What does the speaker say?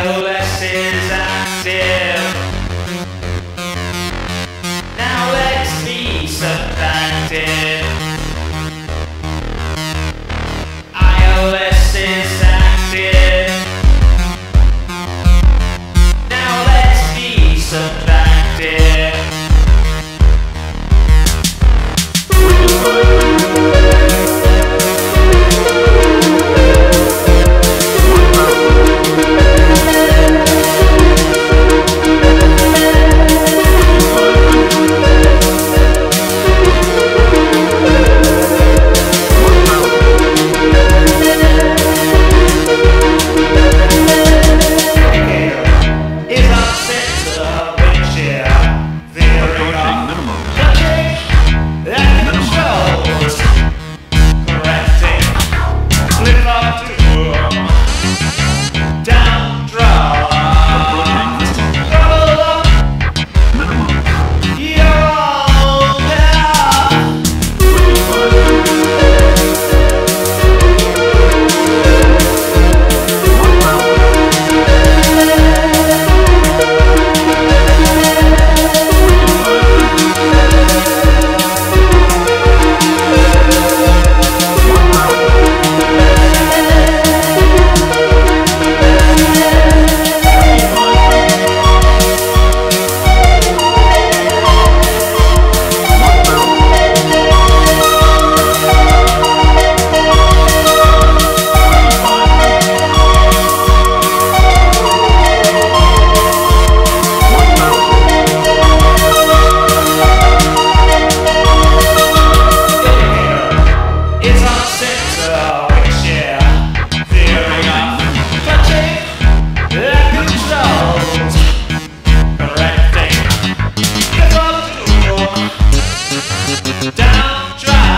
adolescents down, drive.